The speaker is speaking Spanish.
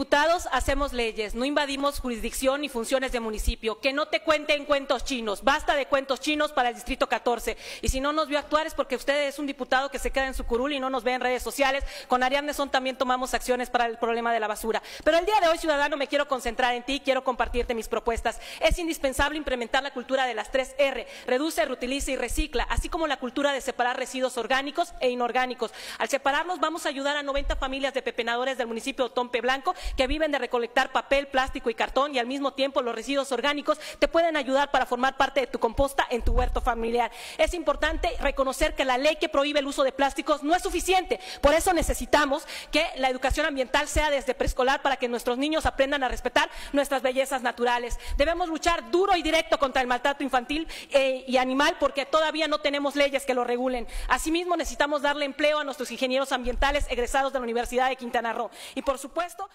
diputados hacemos leyes, no invadimos jurisdicción ni funciones de municipio. Que no te cuenten cuentos chinos. Basta de cuentos chinos para el Distrito 14. Y si no nos vio actuar es porque usted es un diputado que se queda en su curul y no nos ve en redes sociales. Con Ariadne Son también tomamos acciones para el problema de la basura. Pero el día de hoy, ciudadano, me quiero concentrar en ti, quiero compartirte mis propuestas. Es indispensable implementar la cultura de las tres R. Reduce, reutiliza y recicla, así como la cultura de separar residuos orgánicos e inorgánicos. Al separarlos vamos a ayudar a 90 familias de pepenadores del municipio de Tompe Blanco que viven de recolectar papel, plástico y cartón y al mismo tiempo los residuos orgánicos te pueden ayudar para formar parte de tu composta en tu huerto familiar. Es importante reconocer que la ley que prohíbe el uso de plásticos no es suficiente. Por eso necesitamos que la educación ambiental sea desde preescolar para que nuestros niños aprendan a respetar nuestras bellezas naturales. Debemos luchar duro y directo contra el maltrato infantil eh, y animal porque todavía no tenemos leyes que lo regulen. Asimismo, necesitamos darle empleo a nuestros ingenieros ambientales egresados de la Universidad de Quintana Roo. Y por supuesto.